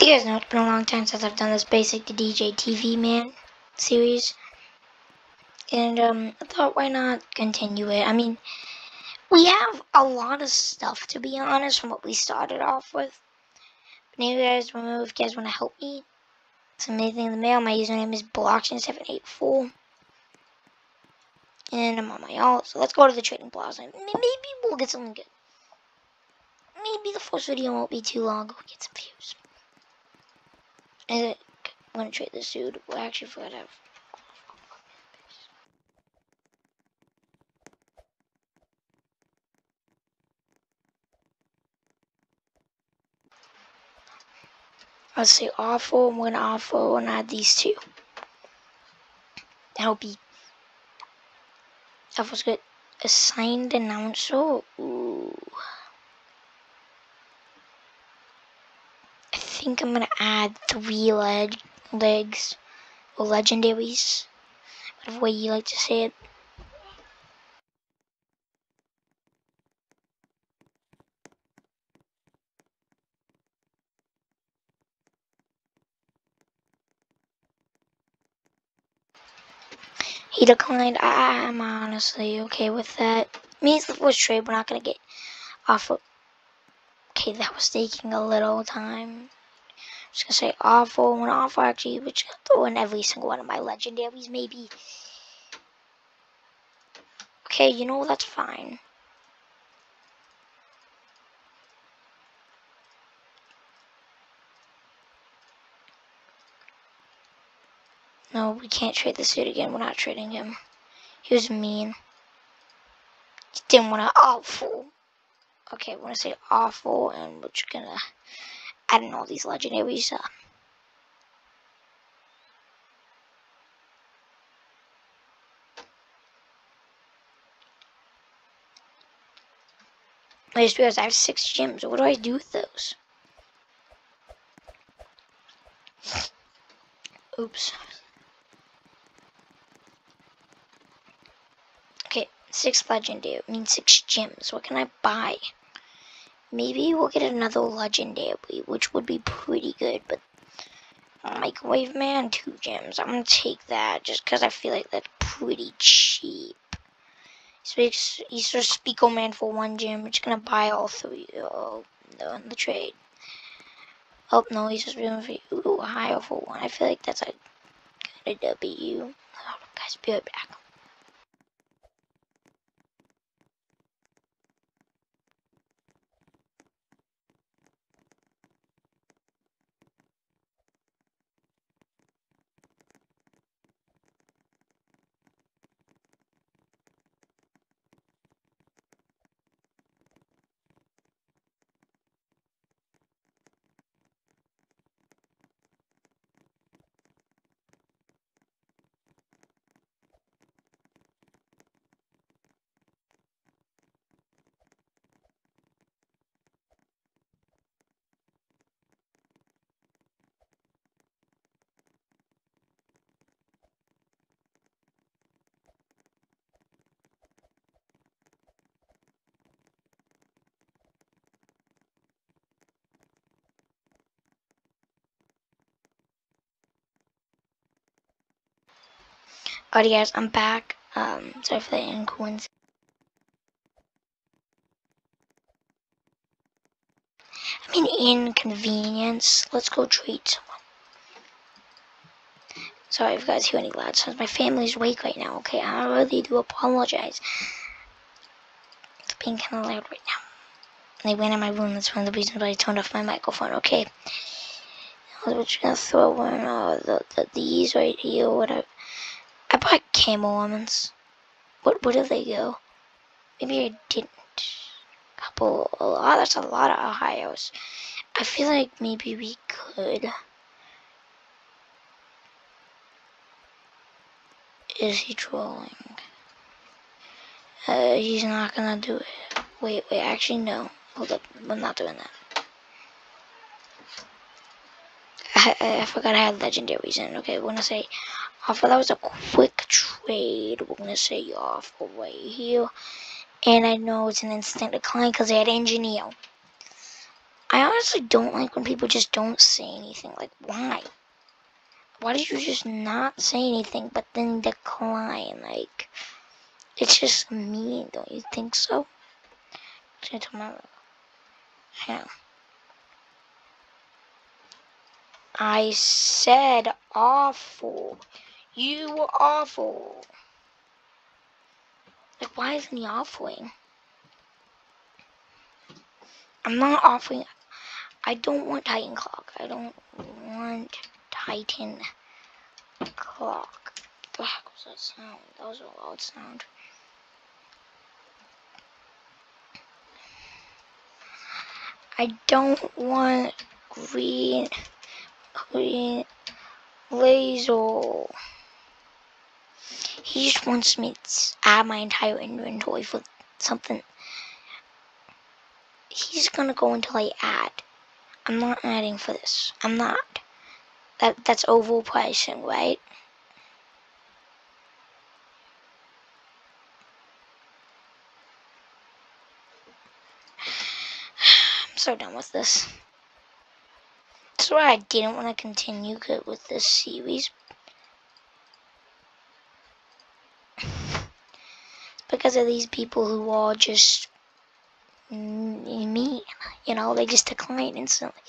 You guys know it's been a long time since I've done this basic to DJ TV man series. And um, I thought why not continue it? I mean, we have a lot of stuff to be honest from what we started off with. But you guys remember if you guys want to help me, send me anything in the mail. My username is blockchain784. And I'm on my alt. So let's go to the trading plaza. Maybe we'll get something good. Maybe the first video won't be too long. We'll get some views. And I'm gonna trade this dude. Well, actually, for that. Let's say awful. I'm gonna awful and add these two. That'll be. That was good. Assigned announcer. Ooh. Think I'm gonna add three leg legs or legendaries, whatever way you like to say it. He declined. I'm honestly okay with that. Means the first trade, we're not gonna get off of. Okay, that was taking a little time. Just gonna say awful. and awful, actually, which I throw in every single one of my legendaries, maybe. Okay, you know that's fine. No, we can't trade this dude again. We're not trading him. He was mean. He didn't want to awful. Okay, we're gonna say awful, and we're just gonna add in all these legendaries. Uh, I just realized I have six gems. What do I do with those? Oops. Okay, Six legendary means six gems. What can I buy? Maybe we'll get another legendary, which would be pretty good, but microwave man, two gems. I'm gonna take that just because I feel like that's pretty cheap. Speaks Easter Speako Man for one gem. We're just gonna buy all three. Oh, no, in the trade. Oh no, he's just doing for ooh, higher for one. I feel like that's a kind W. Oh, guys, be right back. Alrighty guys, I'm back. Um, sorry for the incoincidence. I mean inconvenience. Let's go treat someone. Sorry if you guys hear any loud sounds. My family's awake right now, okay? I really do apologize. It's being kind of loud right now. They went in my room. That's one of the reasons why I turned off my microphone, okay? I was just gonna throw in uh, the, the, these right here, whatever. I bought camo. What where did they go? Maybe I didn't. Couple a lot that's a lot of Ohio's. I feel like maybe we could. Is he trolling? Uh, he's not gonna do it. Wait, wait, actually no. Hold up, I'm not doing that. I, I, I forgot I had legendaries in. Okay, we're gonna say offer. That was a quick We're gonna say offer right here. And I know it's an instant decline because they had engineer. I honestly don't like when people just don't say anything. Like, why? Why did you just not say anything but then decline? Like, it's just mean, don't you think so? Yeah. I said awful. You were awful. Like, why isn't he offering? I'm not offering. I don't want Titan Clock. I don't want Titan Clock. What the heck was that sound? That was a loud sound. I don't want green, green laser. He just wants me to add my entire inventory for something. He's gonna go until I add. I'm not adding for this. I'm not. That that's overpricing, right? I'm so done with this. That's why I didn't want to continue with this series. Because of these people who are just mean. You know, they just decline instantly.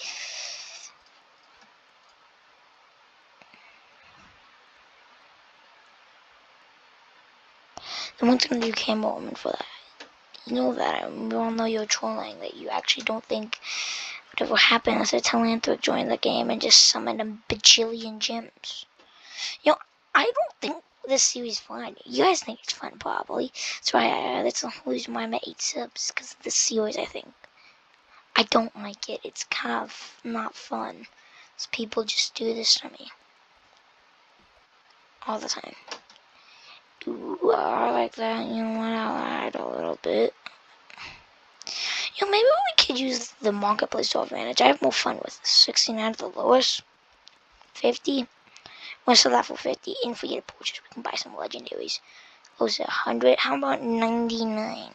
The one's gonna do Cam Bowman for that. You know that. We all know you're trolling, that you actually don't think whatever happened is a Talanthric joined the game and just summoned a bajillion gems. You know, I don't think this series fun. You guys think it's fun, probably. That's why I, uh, that's the whole reason why I'm at 8 subs, because of this series, I think. I don't like it. It's kind of not fun. So people just do this to me. All the time. Ooh, I like that. You know what? Add a little bit. You know, maybe we could use the marketplace to advantage. I have more fun with 69 at the lowest. 50. Sell that for 50 and forget a purchase. We can buy some legendaries. Was it, 100? How about 99?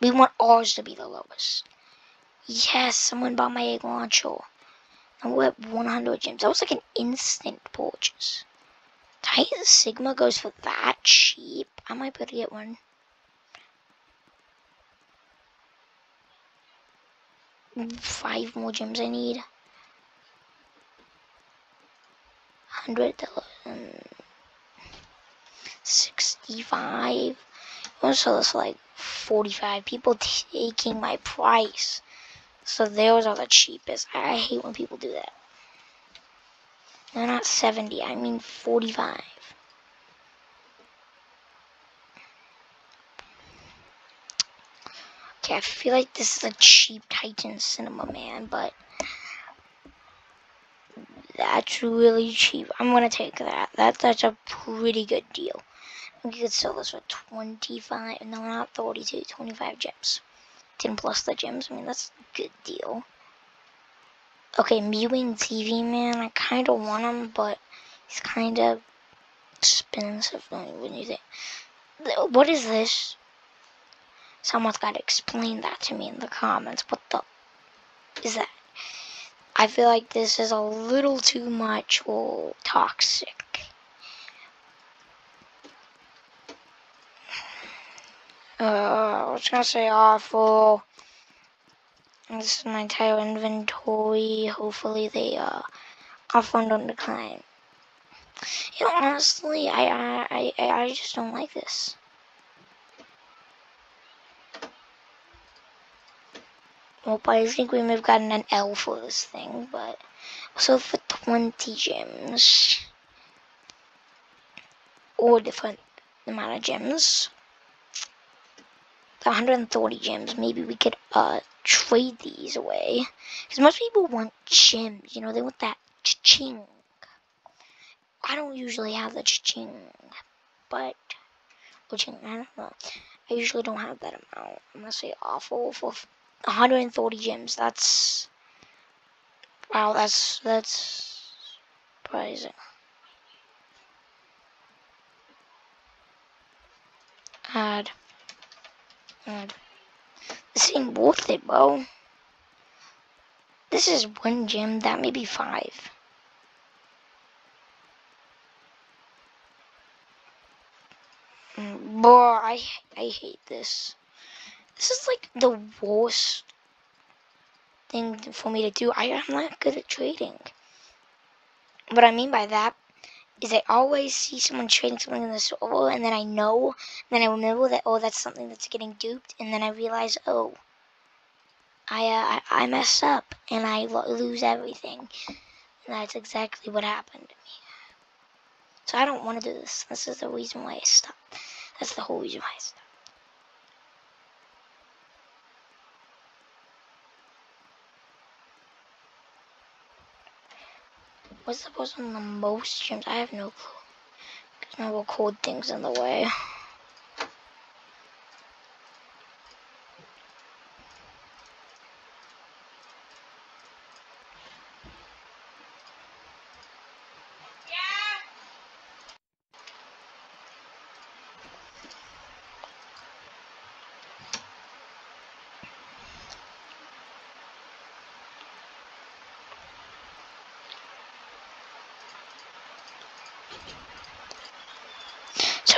We want ours to be the lowest. Yes, someone bought my egg launcher. And we're at 100 gems. That was like an instant purchase. Titan Sigma goes for that cheap. I might be able to get one. Five more gems I need. Hundred. Sixty-five. Also, it's like 45 people taking my price. So those are the cheapest. I hate when people do that. They're not 70, I mean 45. Okay, I feel like this is a cheap Titan Cinema Man, but that's really cheap. I'm gonna take that. That that's a pretty good deal. We could sell this for 25, no not 32, 25 gems. 10 plus the gems, I mean that's a good deal. Okay, Mewing TV Man, I kind of want him, but he's kind of expensive when you think. What is this? Someone's got to explain that to me in the comments. What the is that? I feel like this is a little too much or toxic. Uh, I was gonna say awful. This is my entire inventory. Hopefully they uh awful don't decline. You know, honestly, I I I I just don't like this. I think we may have gotten an L for this thing, but also for 20 gems or different amount of gems. 130 gems, maybe we could uh trade these away. Because most people want gems, you know, they want that ching. I don't usually have the ching, but which, I don't know. I usually don't have that amount. I'm gonna say awful for 130 gems. That's wow. That's that's surprising. Add. Add. This ain't worth it, bro. This is one gem. That may be five. Mm, boy, I I hate this. This is like the worst thing for me to do. I am not good at trading. What I mean by that is I always see someone trading something in the store, and then I know, then I remember that oh that's something that's getting duped, and then I realize oh I uh, I, I mess up and I lose everything, and that's exactly what happened to me. So I don't want to do this. This is the reason why I stopped. That's the whole reason why I stopped. What's the post on the most gems? I have no clue. There's no record things in the way.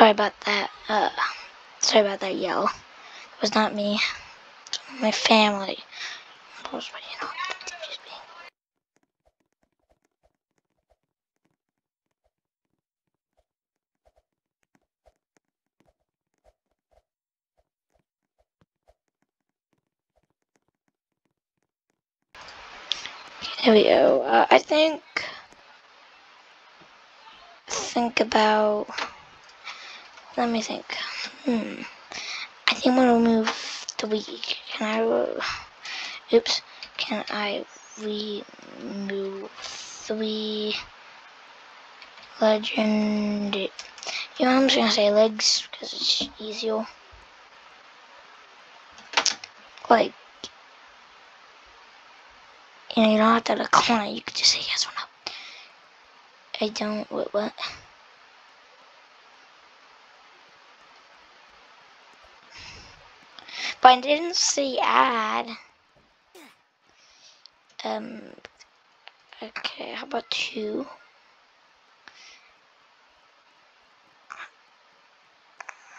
Sorry about that. Uh, sorry about that yell. It was not me. My family. Here we go. Uh, I think. Think about. Let me think. Hmm. I think I'm gonna remove three. Can I? Oops. Can I remove three legend? You know, I'm just gonna say legs because it's easier. Like, you know, you don't have to decline. You could just say yes or no. I don't. What? What? But I didn't see add. Um, okay, how about two?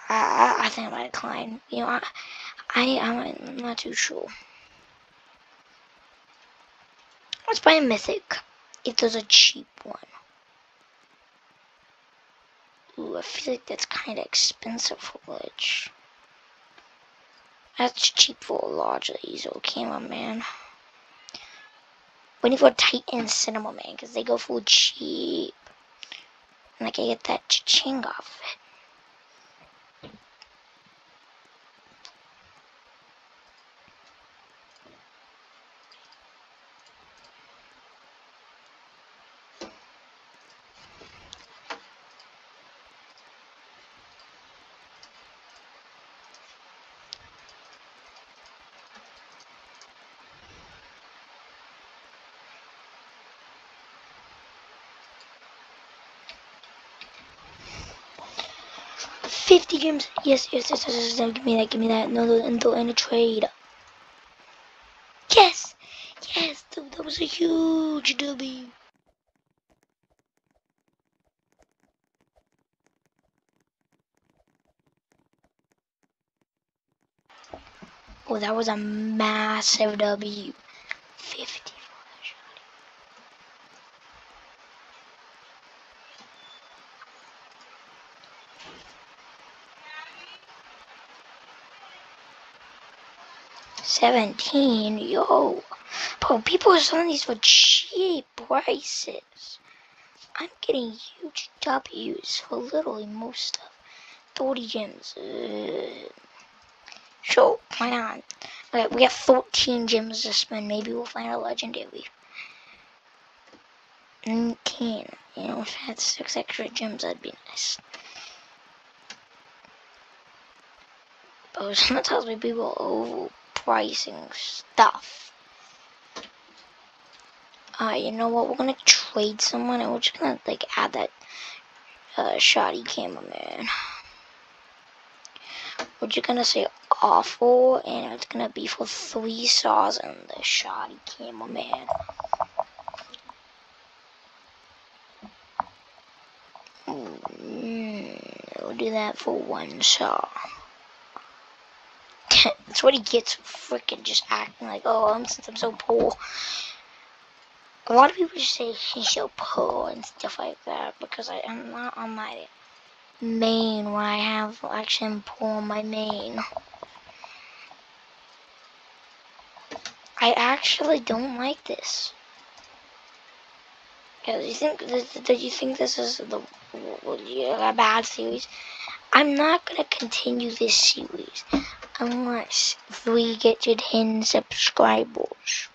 I, I think I might decline. You know, I, I, I'm not too sure. Let's buy a mythic if there's a cheap one. Ooh, I feel like that's kind of expensive for glitch. That's cheap for a large laser, camera, man. Waiting for Titan Cinema Man, because they go full cheap. And I can get that ching off it. 50 gems. Yes, yes, yes, yes, yes, give me that, give me that. No, no, no, in a trade. Yes! Yes, dude, that was a huge W. Oh, that was a massive W. 50. 17, yo. Bro, people are selling these for cheap prices. I'm getting huge W's for literally most stuff. 30 gems. Uh, sure, why not? Okay, we have 14 gems to spend. Maybe we'll find a legendary. 19. You know, if I had six extra gems, that'd be nice. But tells me people over pricing stuff. Uh, you know what? We're gonna trade someone and we're just gonna like add that uh, shoddy cameraman. we're just gonna say awful, and it's gonna be for three stars and the shoddy cameraman. Mm, we'll do that for one star. That's what he gets freaking just acting like, oh, I'm, since I'm so poor. A lot of people just say he's so poor and stuff like that because I am not on my main when I have action poor on my main. I actually don't like this. Do you think this, you think this is the a bad series? I'm not gonna continue this series unless we get to 10 subscribers.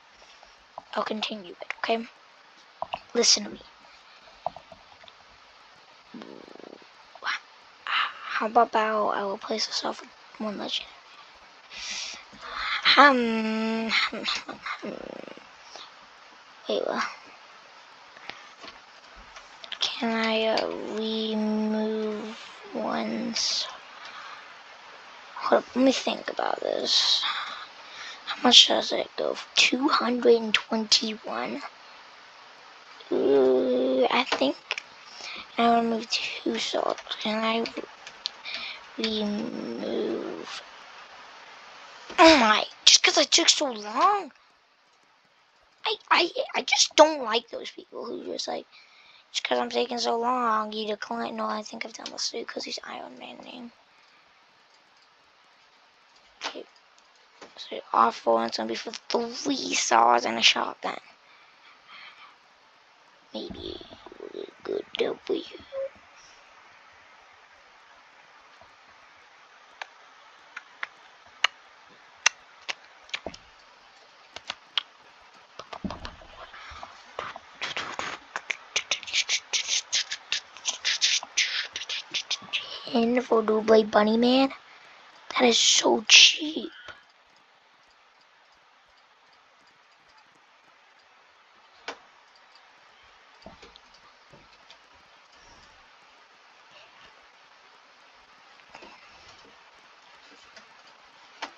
I'll continue it, okay? Listen to me. How about I will place off with one legend? Um, wait, what? Can I uh, remove ones? Hold up, let me think about this. How much does it go? 221. Ooh, I think I want to move two swords. Can I remove? Oh my! Just because I took so long. I I I just don't like those people who just like just because I'm taking so long you decline. No, I think I've done this because he's Iron Man name. Okay. So awful, and it's gonna be for three stars and a shotgun. Maybe a good W. For Double Bunny Man. That is so cheap.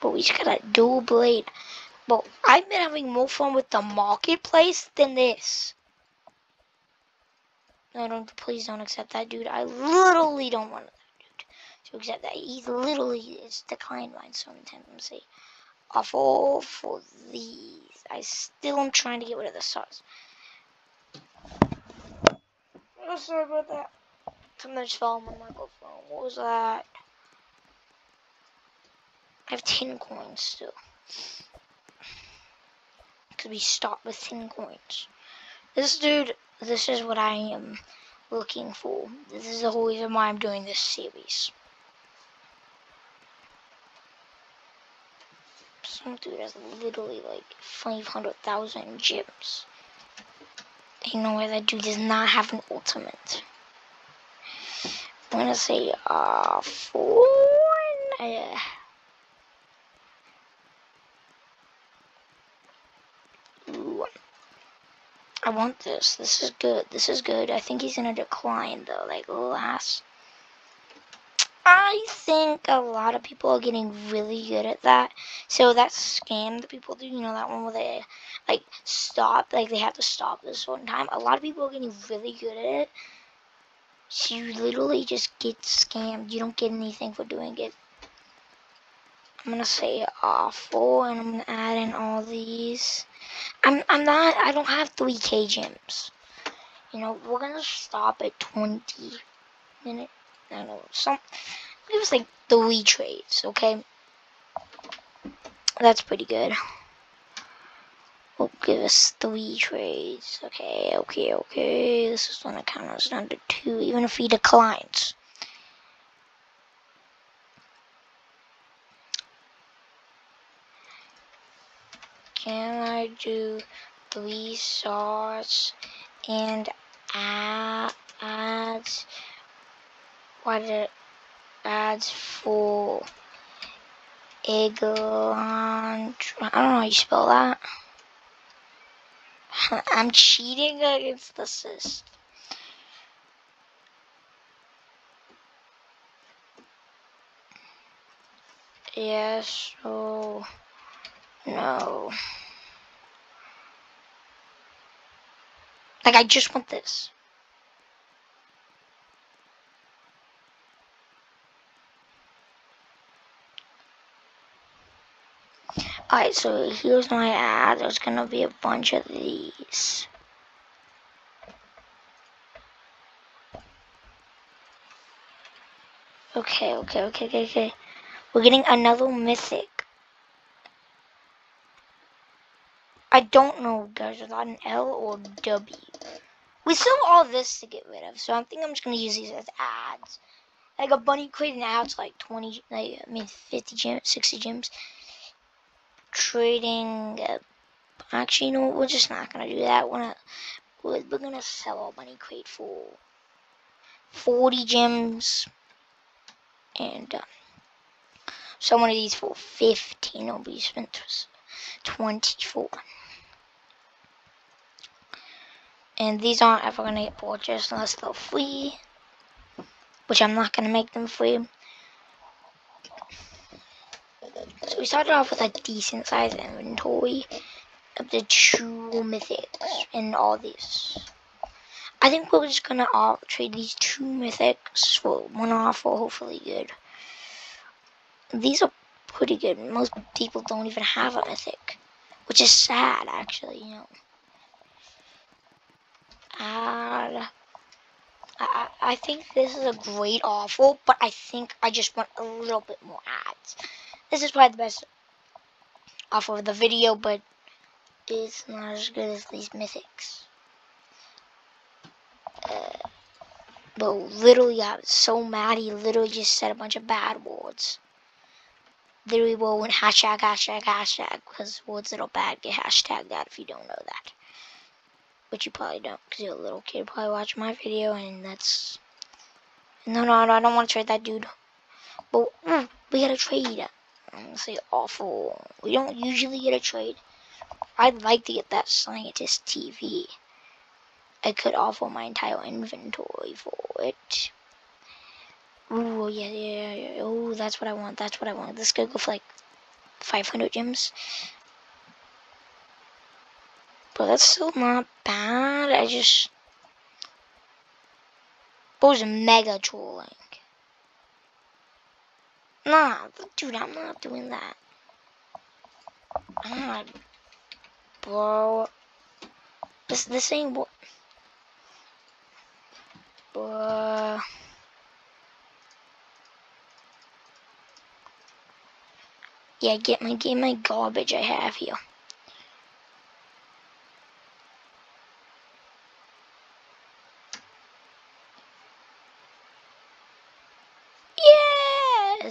But we just got a dual blade. But I've been having more fun with the marketplace than this. No, don't, please don't accept that, dude. I literally don't want dude to accept that. He literally is declined many times. See, awful for these. I still am trying to get rid of the sauce. Oh, sorry about that. Something just fell on my microphone. What was that? I have 10 coins still. Because we start with 10 coins? This dude, this is what I am looking for. This is the whole reason why I'm doing this series. Some dude has literally like 500,000 gems. You know where that dude does not have an ultimate. I'm gonna say, uh, four. Uh, I want this. This is good. This is good. I think he's gonna decline though, like last. I think a lot of people are getting really good at that. So that scam that people do, you know, that one where they like stop, like they have to stop this one time. A lot of people are getting really good at it. So you literally just get scammed. You don't get anything for doing it. I'm gonna say awful, and I'm gonna add in all these. I'm I'm not. I don't have 3k gems. You know, we're gonna stop at 20 minute. I don't know some. Give us like three trades, okay? That's pretty good. Will give us three trades. Okay, okay, okay. This is gonna count us down to two, even if he declines. Can I do three stars and ads? What it ads for Eglon? I don't know how you spell that. I'm cheating against the system. Yes, oh, no. Like, I just want this. Alright, so here's my ad. There's gonna be a bunch of these. Okay, okay, okay, okay, okay. We're getting another mythic. I don't know, guys. Is that an L or W? We still have all this to get rid of, so I think I'm just gonna use these as ads. Like a bunny crate and ads like 20, like I mean 50 gems, 60 gems trading. Uh, actually, what? We're just not gonna do that. We're gonna we're, gonna sell our money crate for 40 gems, and so one of these for 15 will be spent 24. And these aren't ever gonna get purchased unless they're free, which I'm not gonna make them free. So we started off with a decent sized inventory of the two mythics and all these. I think we're just gonna all trade these two mythics for one off or hopefully good. These are pretty good. Most people don't even have a mythic, which is sad actually, you know. And I, I think this is a great offer, but I think I just want a little bit more ads. This is probably the best off of the video, but it's not as good as these mythics. Uh, but literally, I was so mad. He literally just said a bunch of bad words. Literally, well, when hashtag, hashtag, hashtag, because words that are bad get hashtagged out if you don't know that. But you probably don't, because you're a little kid probably watch my video, and that's... No, no, no, I don't want to trade that dude. But, mm, we gotta trade. Honestly, awful. We don't usually get a trade. I'd like to get that scientist TV. I could offer my entire inventory for it. Ooh, yeah, yeah, yeah. Oh, that's what I want. That's what I want. This could go for like 500 gems. But that's still not bad. I just... It was mega trolling. Nah, dude, I'm not doing that. I'm not, bro. This this ain't what. Bro. Yeah, get my get my garbage I have here.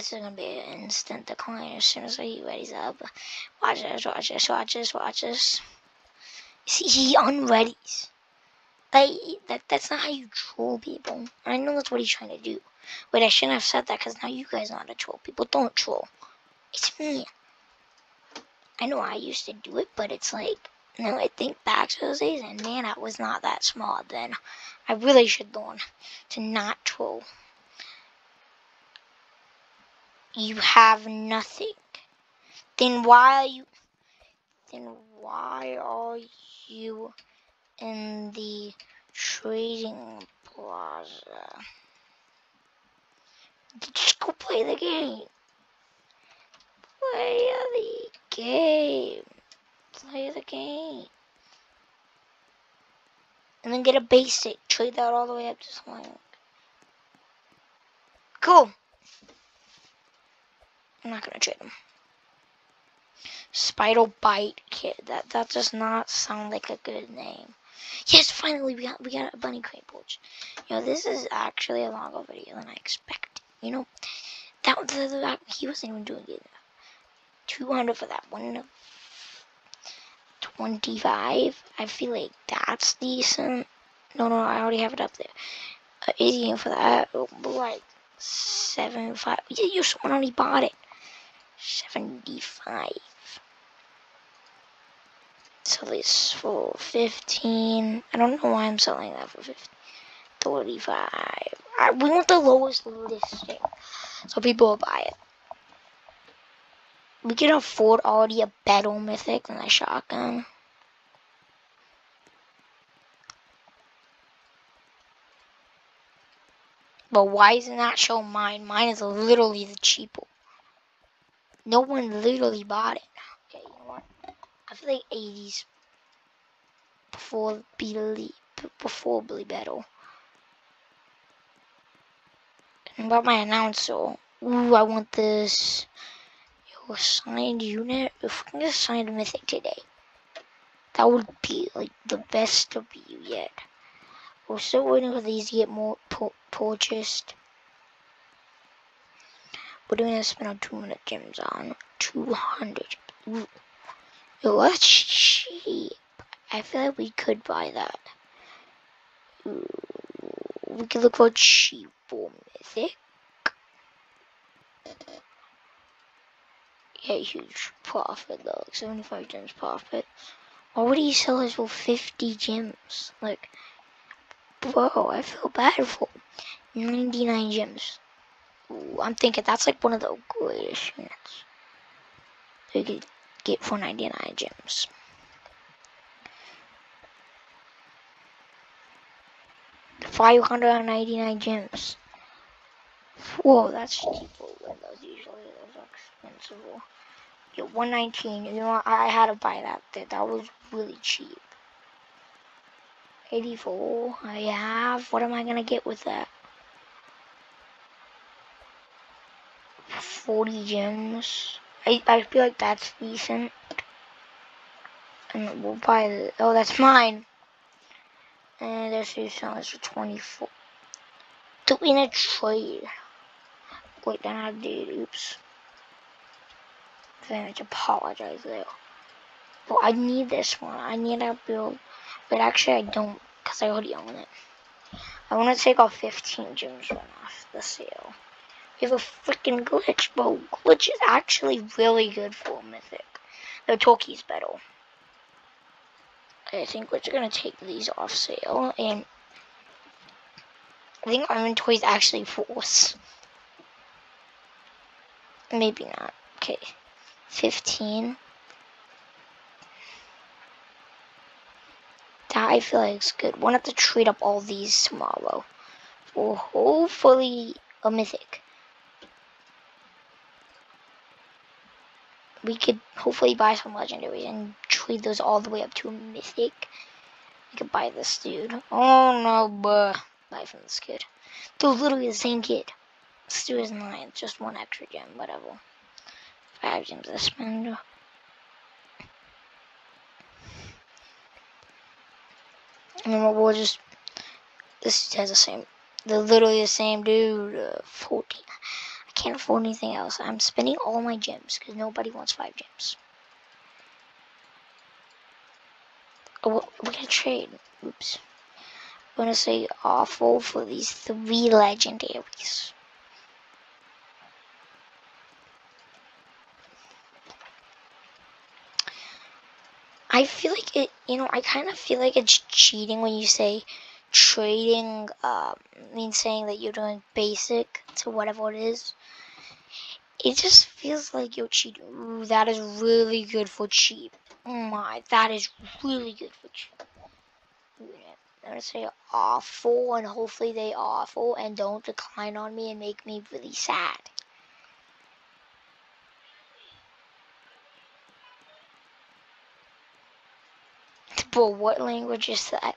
This is gonna be an instant decline as soon as he readies up. Watch this, watch this, watch this, watch this. See, he unreadies. Like, that, that's not how you troll people. I know that's what he's trying to do. Wait, I shouldn't have said that because now you guys know how to troll people. Don't troll. It's me. I know I used to do it, but it's like, know, I think back to those days, and man, I was not that small then. I really should learn to not troll you have nothing, then why are you then why are you in the trading plaza? Just go play the game. Play the game. Play the game. And then get a basic. Trade that all the way up to something. Cool. I'm not gonna trade him. Spider Bite Kid. That that does not sound like a good name. Yes, finally we got we got a bunny crate porch. You know, this is actually a longer video than I expected. You know, that, that, that he wasn't even doing it. 200 for that one. 25. I feel like that's decent. No, no, I already have it up there. Uh, 80 for that. Like seven five. Yeah, you someone already bought it. 75. So this for 15. I don't know why I'm selling that for 15. 35. I, we want the lowest listing so people will buy it. we can afford already a battle mythic than a shotgun. But why isn't that show mine? Mine is literally the cheapo. No one literally bought it. Okay, you know what? I feel like 80s before Billy before Billy Battle. And about my announcer. Ooh, I want this. Your signed unit. If we can get signed mythic today, that would be like the best of you yet. We're still waiting for these to get more purchased. We're doing a spin on 200 gems on 200. Ooh. Yo, cheap. I feel like we could buy that. Ooh. We could look for cheap mythic. Yeah, huge profit though, like 75 gems profit. He sell us for 50 gems? Like, bro, I feel bad for 99 gems. Ooh, I'm thinking that's like one of the greatest units. We could get 499 gems. Five hundred and ninety nine gems. Whoa, that's than those usually. Those are expensive. Yeah, 119. You know, I had to buy that. That was really cheap. 84. I have. What am I gonna get with that? 40 gems. I, I feel like that's decent. And we'll buy the. Oh, that's mine. And there's two sellers for 24. Doing a trade. Wait, then I did. Oops. Then I apologize there. But I need this one. I need to build. But actually, I don't. Because I already own it. I want to take off 15 gems right off the sale. We have a freaking glitch, bro. Glitch is actually really good for Mythic. The Toki's battle. I think we're gonna take these off sale and I think our inventory is actually force. Maybe not. Okay. 15. That I feel like is good. We'll have to trade up all these tomorrow. For hopefully a mythic. We could hopefully buy some legendaries and trade those all the way up to a mythic. We could buy this dude. Oh no, buh. Buy from this kid. They're literally the same kid. Let's do nine. Just one extra gem, whatever. Five gems to spend. And then we'll just. This has the same. They're literally the same dude. Uh, 14 can't afford anything else. I'm spending all my gems because nobody wants five gems. Oh, we're gonna trade. Oops. I'm gonna say awful for these three legendaries. I feel like it, you know, I kind of feel like it's cheating when you say trading um, means saying that you're doing basic to whatever it is. It just feels like you're cheating. Ooh, that is really good for cheap. Oh my, that is really good for cheap. I'm gonna say awful, and hopefully they awful and don't decline on me and make me really sad. But what language is that?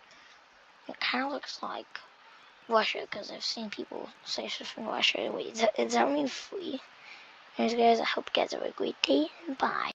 It kind of looks like Russia because I've seen people say stuff from Russia. Wait, is that, does that mean free? Anyways, guys, I hope you guys have a great day. Bye.